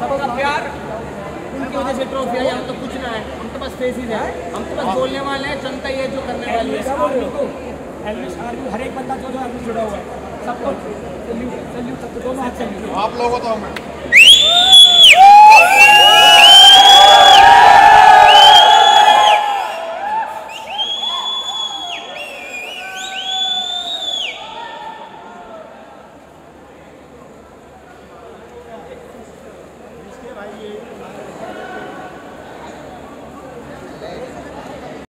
सबका प्यार। उनकी वजह से ट्रॉफी आई हम तो कुछ ना है। हम तो बस फेसिस है। हम तो बस बोलने वाले हैं जनता ये जो करने वाली है। आर्मी को एलविस आर्मी हर एक बंदा जो जो आर्मी जुड़ा हुआ है। सबको सल्यूट सल्यूट सबको दोनों हाथ सल्यूट आप लोगों तो हमें 来。